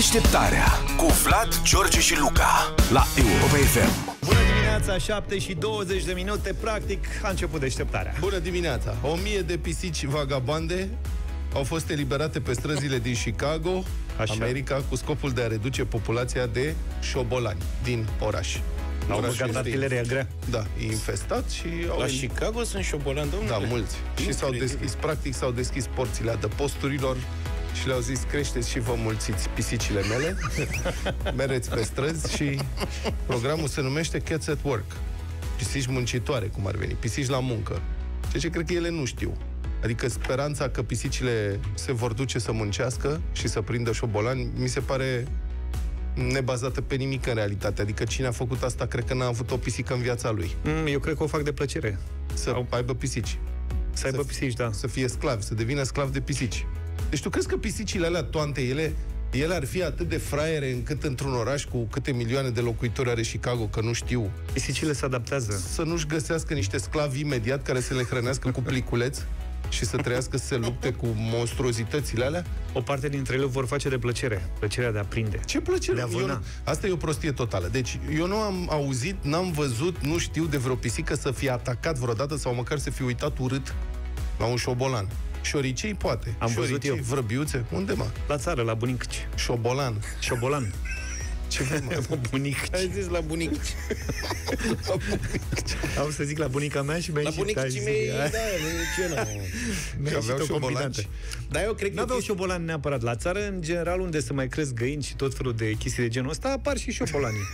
Deșteptarea cu Vlad, George și Luca la Europa FM. Bună dimineața, 7 și 20 de minute, practic a început deșteptarea. Bună dimineața! O mie de pisici vagabande au fost eliberate pe străzile din Chicago, Așa. America, cu scopul de a reduce populația de șobolani din oraș. Au Orașul băgat este- artileria grea. Da, e infestat și au... La Chicago sunt șobolani, domnule? Da, mulți. Și s-au Incredibil. deschis, practic s-au deschis porțile adăposturilor și le-au zis, creșteți și vă mulțiți pisicile mele, mereți pe străzi și programul se numește Cats at Work. Pisici muncitoare, cum ar veni, pisici la muncă. Ceea ce cred că ele nu știu. Adică speranța că pisicile se vor duce să muncească și să prindă șobolani, mi se pare nebazată pe nimic în realitate. Adică cine a făcut asta, cred că n-a avut o pisică în viața lui. Mm, Eu cred că o fac de plăcere. Să Au- aibă pisici Să aibă Să- pisici, da. să fie sclavi, să devină sclav de pisici. Deci tu crezi că pisicile alea toante, ele, ele ar fi atât de fraiere încât într-un oraș cu câte milioane de locuitori are Chicago, că nu știu, Pisicile se adaptează. să nu-și găsească niște sclavi imediat care să le hrănească cu pliculeț și să trăiască să se lupte cu monstruozitățile alea? O parte dintre ele o vor face de plăcere. Plăcerea de a prinde. Ce plăcere! Le-a Eu, vâna. nu- asta e o prostie totală. Deci, eu nu am auzit, n-am văzut, nu știu de vreo pisică să fie atacat vreodată sau măcar să fie uitat urât la un șobolan. Șoricei poate. Am văzut Șoricei, eu. vrăbiuțe. Unde, mă? La țară, la bunici. Șobolan. Șobolan. Ce vrei, mă? Bunici. Ai zis la bunici. Am să zic la bunica mea și mi-a La ieșit că bunicii ai mei, zis- da, ce n-am. mi-a Că ieșit aveau o șobolani. combinată. Dar eu cred Nu că... aveau șobolani neapărat. La țară, în general, unde se mai cresc găini și tot felul de chestii de genul ăsta, apar și șobolanii.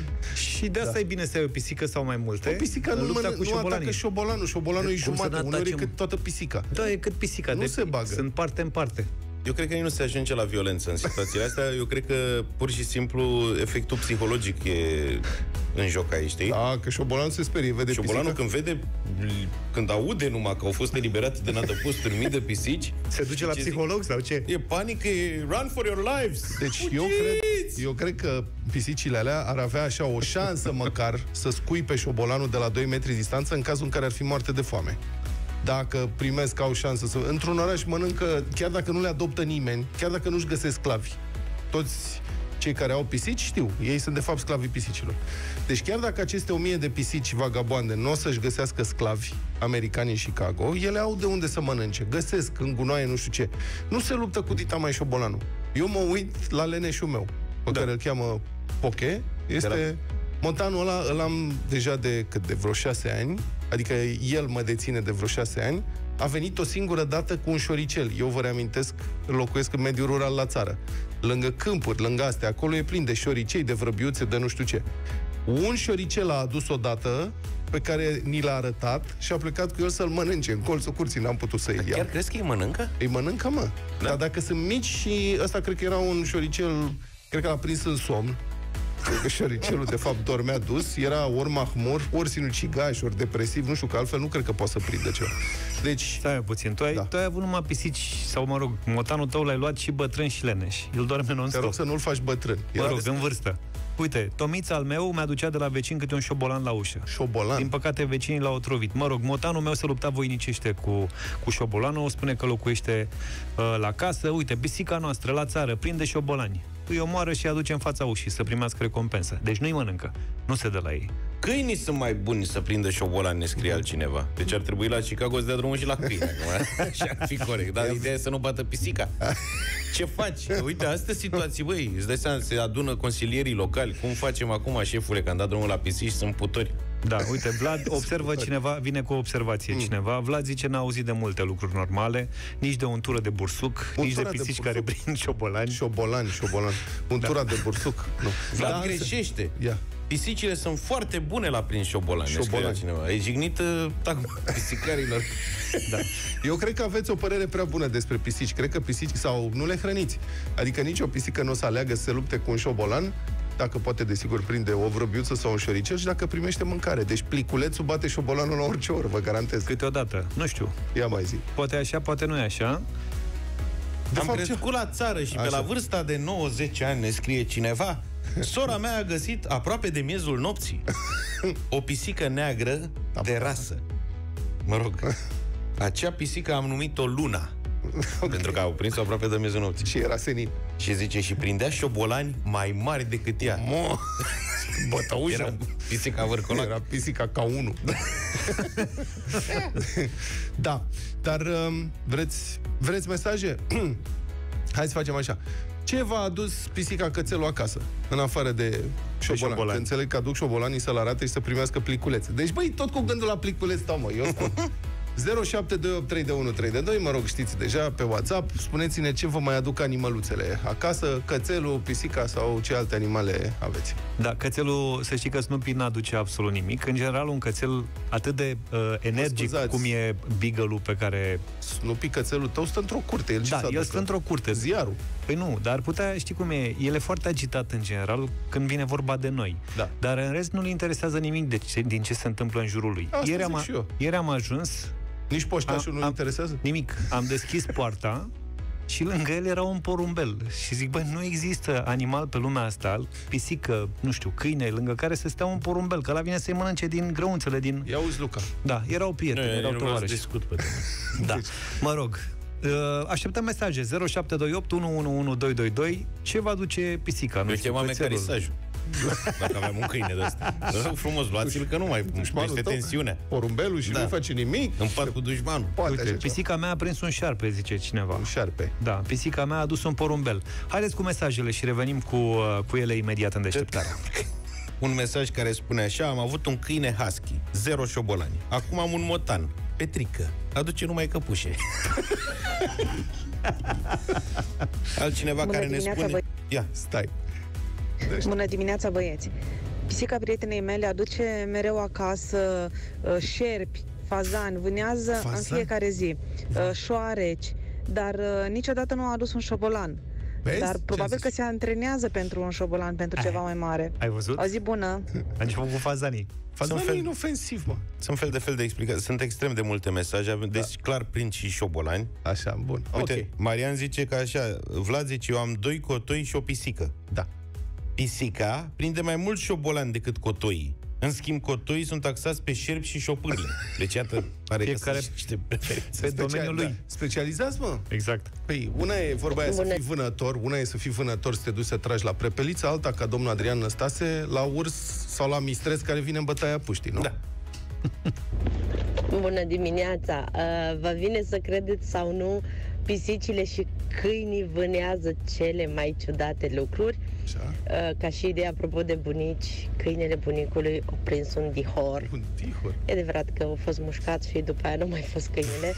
și de asta e bine să ai o pisică sau mai multe. O pisică în nu, lupta mănânc, cu nu șobolanii. atacă șobolanul. Șobolanul e Cum să jumătate, ne uneori e atacem? cât toată pisica. Da, e cât pisica. Nu de se bagă. Sunt parte în parte. Eu cred că nici nu se ajunge la violență în situațiile astea. Eu cred că pur și simplu efectul psihologic e în joc aici, știi? Da, că șobolanul se sperie, vede Șobolanul pisica. când vede, când aude numai că au fost eliberate din adăposturi mii de pisici, Se duce la ce zic? psiholog sau ce? e panică, e run for your lives! Deci eu cred, eu cred că pisicile alea ar avea așa o șansă măcar să scuipe șobolanul de la 2 metri distanță în cazul în care ar fi moarte de foame. Dacă primesc au șansă să... Într-un oraș mănâncă, chiar dacă nu le adoptă nimeni, chiar dacă nu-și găsesc sclavi. Toți cei care au pisici știu, ei sunt de fapt sclavii pisicilor. Deci chiar dacă aceste o mie de pisici vagabonde nu o să-și găsească sclavi americani în Chicago, ele au de unde să mănânce, găsesc în gunoaie nu știu ce. Nu se luptă cu dita mai șobolanul. Eu mă uit la leneșul meu, pe Da. care îl cheamă Poche, este... De Montanul ăla îl am deja de cât de vreo șase ani, adică el mă deține de vreo șase ani, a venit o singură dată cu un șoricel. Eu vă reamintesc, locuiesc în mediul rural la țară. Lângă câmpuri, lângă astea, acolo e plin de șoricei, de vrăbiuțe, de nu știu ce. Un șoricel a adus odată pe care ni l-a arătat și a plecat cu el să-l mănânce în colțul curții, n-am putut să-i ia. Chiar crezi că îi mănâncă? Îi mănâncă, mă. Da? Dar dacă sunt mici și ăsta cred că era un șoricel, cred că l-a prins în somn. Cred că șoricelul, de fapt, dormea dus. Era ori mahmur, ori sinucigaș, ori depresiv, nu știu, că altfel nu cred că poate să prindă ceva. Deci, Stai puțin, tu ai, Da. tu ai avut numai pisici, sau mă rog, motanul tău l-ai luat și bătrân și leneș. El doarme te rog non-stop. să nu-l faci bătrân. Mă Era rog, de în vârstă. Uite, Tomița al meu mi-aducea de la vecin câte un șobolan la ușă. șobolan. Din păcate, vecinii l-au otrovit. Mă rog, motanul meu se lupta voinicește cu, cu șobolanul, spune că locuiește uh, la casă. Uite, pisica noastră, la țară, prinde șobolani. Îi omoară și îi aduce în fața ușii să primească recompensă. Deci nu-i mănâncă. Nu se dă la ei. Câinii sunt mai buni să prindă șobolani, ne scrie altcineva. Deci ar trebui la Chicago să dea drumul și la câini. acum. Așa ar fi corect. Dar ideea e să nu bată pisica. Ce faci? Uite, astea situații, băi, îți dai seama, se adună consilierii locali. Cum facem acum, șefule, că am dat drumul la pisici, sunt putori. Da, uite, Vlad observă cineva, vine cu o observație Mm. cineva. Vlad zice n-a auzit de multe lucruri normale, nici de untură de bursuc, nici de Untura de pisici bursuc. care prind șobolani. Șobolan, șobolan. Untura de bursuc. Nu. Vlad Da, greșește. Ia. Pisicile sunt foarte bune la prins șobolani. ne scrie Șobolani. Cineva. E jignit uh, tac, pisicarilor. Da. Eu cred că aveți o părere prea bună despre pisici. Cred că pisici sau nu le hrăniți. Adică nici o pisică nu o să aleagă să se lupte cu un șobolan dacă poate, desigur, prinde o vrăbiuță sau un șoricel și dacă primește mâncare. Deci pliculețul bate șobolanul la orice oră, vă garantez. Câteodată, nu știu, Ia mai zi. poate e așa, poate nu e așa. De Am fapt, crescut la țară și pe Așa. la vârsta de 90 ani ne scrie cineva Sora mea a găsit aproape de miezul nopții o pisică neagră de rasă. Mă rog, acea pisică am numit-o Luna. okay. Pentru că au prins-o aproape de miezul nopții. Și era senin. Și zice, și prindea șobolani mai mari decât ea. Mo! Bătăușă. Era pisica vârcolac. Era pisica ca unul. da, dar um, vreți, vreți mesaje? Hai să facem așa. Ce v-a adus pisica cățelul acasă, în afară de șobolan? șobolani. Că înțeleg că aduc șobolanii să-l arate și să primească pliculețe. Deci, băi, tot cu gândul la pliculețe stau, mă, eu spun. 07283132, mă rog, știți deja, pe WhatsApp. Spuneți-ne ce vă mai aduc animăluțele acasă, cățelul, pisica sau ce alte animale aveți. Da, cățelul, să știi că Snoopy n-aduce absolut nimic. În general, un cățel atât de uh, energic scuzați. cum e beagle pe care... Snoopy, cățelul tău, stă într-o curte. El ce Da, să el aducă? stă într-o curte. Ziarul. Păi nu, dar ar putea, știi cum e, el e foarte agitat în general când vine vorba de noi. Da. Dar în rest nu-l interesează nimic de ce, din ce se întâmplă în jurul lui. Asta ieri, zic am, și eu. ieri am ajuns, Nici poștașul Am- nu am- interesează? nimic, am deschis poarta și lângă el era un porumbel. Și zic, băi, nu există animal pe lumea asta, pisică, nu știu, câine, lângă care să stea un porumbel, că la vine să-i mănânce din grăunțele, din... Ia uzi, Luca. Da, erau Nu, prieteni, eu erau nu vreau să tovarăși. discut pe tine. Da, mă rog. Uh, Așteptăm mesaje 0728 111222 Ce va duce pisica? Nu Eu știu, chemam cățelul. mecanisajul. Dacă aveam un câine de ăsta. Vă rog frumos, luați-l că nu mai Dușmanul este tău, tensiune. Porumbelul și Da. nu face nimic. În pat cu dușmanul. Poate Uite, așa pisica mea a prins un șarpe, zice cineva. Un șarpe. Da, pisica mea a adus un porumbel. Haideți cu mesajele și revenim cu, uh, cu ele imediat în deșteptare. Un mesaj care spune așa, am avut un câine husky, zero șobolani. Acum am un motan, Petrică, aduce numai căpușe. Altcineva Bună care ne dimineața, spune... băi- Ia, Stai. Bună dimineața, băieți! Pisica prietenei mele aduce mereu acasă uh, șerpi, fazani, vânează în Fazan? fiecare zi, uh, șoareci, dar uh, niciodată nu a adus un șobolan. Vezi? Dar Ce probabil am că zis? se antrenează pentru un șobolan, pentru ceva mai mare. Ai văzut? O zi bună! A început cu fazanii. Fazanul fel- e inofensiv, mă. sunt fel de fel de explicații. Sunt extrem de multe mesaje, deci clar prind și șobolani. Așa, bun. Uite, Ok. Marian zice că așa, Vlad zice, eu am doi cotoi și o pisică. Da. Pisica prinde mai mult șobolani decât cotoii. În schimb, cotoii sunt taxați pe șerpi și șopârle. Deci, iată, pare Fiecare că sunt niște preferințe. pe Special- domeniul lui. Da. Specializați, mă. Exact. Păi, una e vorba aia să Bună. fii vânător, una e să fii vânător, să te duci să tragi la prepeliță, alta, ca domnul Adrian Năstase, la urs sau la mistreț care vine în bătaia puștii, nu? Da. Bună dimineața! Uh, vă vine să credeți sau nu, pisicile și câinii vânează cele mai ciudate lucruri. Așa. Uh, ca și idee, apropo de bunici, câinele bunicului a prins un dihor. Un tihor. E adevărat că a fost mușcat și după aia nu mai fost câinele,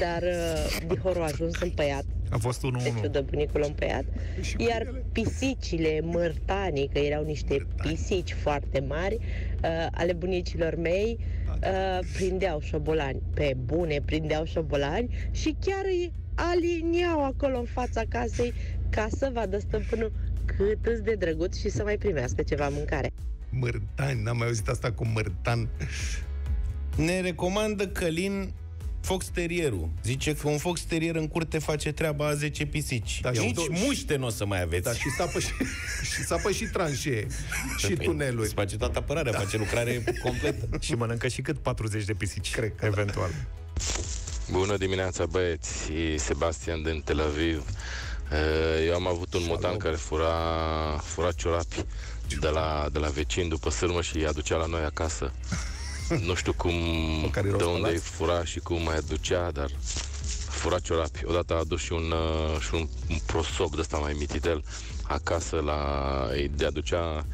dar uh, dihorul a ajuns împăiat. A fost unul De unu. ciudă bunicul împăiat. Și Iar câinele? pisicile mărtanii, că erau niște pisici foarte mari, uh, ale bunicilor mei, uh, prindeau șobolani. Pe bune, prindeau șobolani și chiar îi aliniau acolo în fața casei ca să vadă stăpânul cât îți de drăguț și să mai primească ceva mâncare. Mărtani, n-am mai auzit asta cu mărtan. Ne recomandă Călin Fox Terrierul. Zice că un Fox Terrier în curte face treaba a 10 pisici. Da, și Nici două- muște nu o să mai aveți. Da, și sapă și, și, sapă și tranșee și tuneluri. Îți face toată apărarea, face lucrare completă. Și mănâncă și cât 40 de pisici, Cred că da. eventual. Bună dimineața, băieți! E Sebastian din Tel Aviv. Eh, Eu am avut un motan care fura, fura ciorapi de la, de la vecin după sârmă și îi aducea la noi acasă. Nu știu cum, care erau de unde îi spălați? fura și cum mai aducea, dar fura ciorapi. Odată a adus și un, uh, și un, un prosop de ăsta mai mititel acasă la... îi de aducea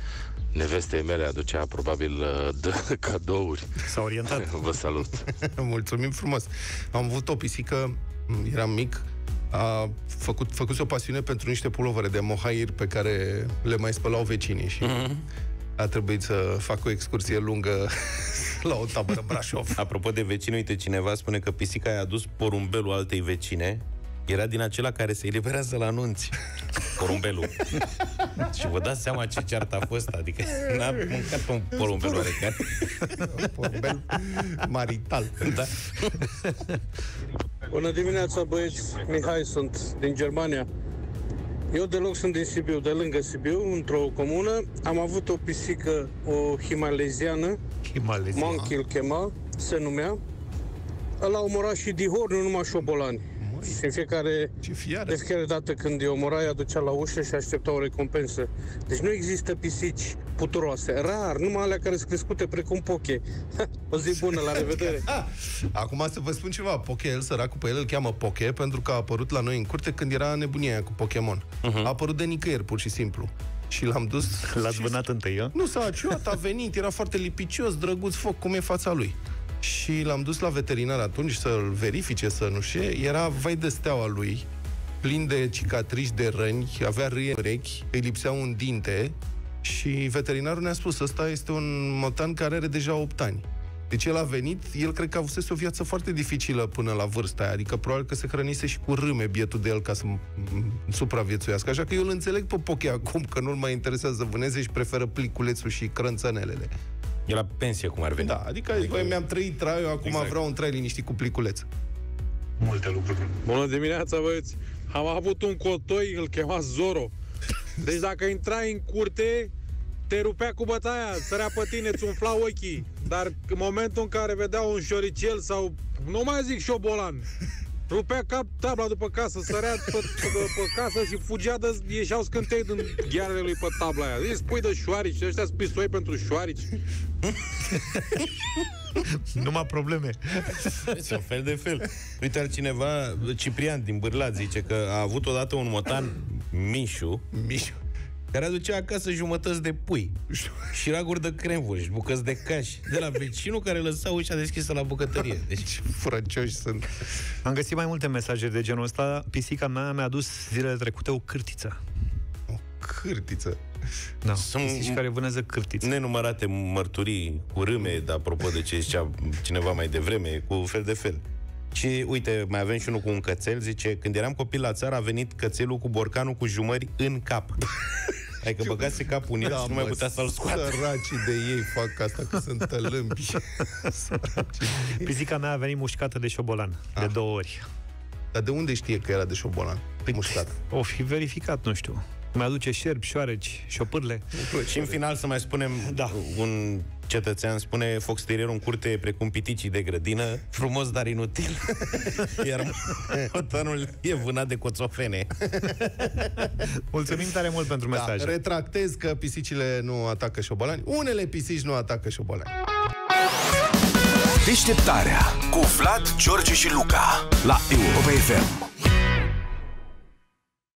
nevestei mele, aducea probabil uh, de cadouri. S-a orientat. Vă salut! Mulțumim frumos. Am avut o pisică, m, eram mic, a făcut, făcut o pasiune pentru niște pulovere de mohair pe care le mai spălau vecinii și a trebuit să fac o excursie lungă la o tabără Brașov. Apropo de vecini, uite, cineva spune că pisica i-a adus porumbelul altei vecine. Era din acela care se eliberează la anunți. Porumbelul. și vă dați seama ce ceartă a fost. Adică n-a mâncat un porumbel oarecare. Porbel marital. Da. Bună dimineața, băieți! Mihai sunt din Germania. Eu deloc sunt din Sibiu, de lângă Sibiu, într-o comună. Am avut o pisică, o himaleziană, Monkey îl chema, se numea. Ăla a omorat și dihor, nu numai șobolani. Și în fiecare, Ce fiară. de fiecare dată când îi omora, ea ducea la ușă și aștepta o recompensă. Deci nu există pisici puturoase. Rar, numai alea care sunt crescute precum poche. o zi bună, la revedere! Ah, acum să vă spun ceva. Poche, el săracul pe el îl cheamă Poche pentru că a apărut la noi în curte când era nebunia aia cu Pokémon. Uh-huh. A apărut de nicăieri, pur și simplu. Și l-am dus... L-ați și- vânat întâi, eu? Nu s-a ciudat, a venit, era foarte lipicios, drăguț foc, cum e fața lui. Și l-am dus la veterinar atunci să-l verifice, să nu știe. Era vai de steaua lui, plin de cicatrici, de răni, avea râie în urechi, îi lipsea un dinte și veterinarul ne-a spus, ăsta este un motan care are deja 8 ani. Deci el a venit, el cred că avusese o viață foarte dificilă până la vârsta aia, adică probabil că se hrănise și cu râme bietul de el ca să m- m- supraviețuiască. Așa că eu îl înțeleg pe Poche acum, că nu-l mai interesează vâneze și preferă pliculețul și crânțănelele. E la pensie, cum ar veni. Da, adică, adică băi, mi-am trăit traiul, acum Exact. vreau un trai liniștit cu pliculeț. Multe lucruri. Bună dimineața, băieți! Am avut un cotoi, îl chema Zoro. Deci dacă intrai în curte, te rupea cu bătaia, sărea pe tine, îți umfla ochii. Dar în momentul în care vedea un șoricel sau, nu mai zic șobolan, rupea cap tabla după casă, sărea pe, pe, pe casă și fugea de, ieșeau scântei din ghearele lui pe tabla aia. Îi spui de șoarici, ăștia sunt pisoi pentru șoarici. Numai probleme. Deci, un fel de fel. Uite, altcineva, Ciprian din Bârlat, zice că a avut odată un motan, Mișu, Mișu. care aducea acasă jumătăți de pui și raguri de cremvuri și bucăți de caș de la vecinul care lăsa ușa deschisă la bucătărie. Deci, Frăcioși sunt. Am găsit mai multe mesaje de genul ăsta. Pisica mea mi-a adus zilele trecute o cârtiță. O cârtiță. Da, Sunt- pisici care vâneză cârtiță. nenumărate mărturii cu râme, dar apropo de ce zicea cineva mai devreme, cu fel de fel. Și uite, mai avem și unul cu un cățel, zice, când eram copil la țară a venit cățelul cu borcanul cu jumări în cap. Adică băgase capul în el și nu mai mă, putea să-l scoată. Săracii de ei fac asta, că sunt tălâmbi. Pisica mea a venit mușcată de șobolan, de două ori. Dar de unde știe că era de șobolan? Mușcat. O fi verificat, nu știu. Mi-aduce șerpi, șoareci, șopârle. Și în final să mai spunem, Da. un cetățean spune fox terrierul în curte precum piticii de grădină, frumos, dar inutil. Iar motanul e vânat de coțofene. Mulțumim tare mult pentru Da, mesaje. retractez că pisicile nu atacă șobolani. Unele pisici nu atacă șobolani. Deșteptarea cu Vlad, George și Luca la Europa FM.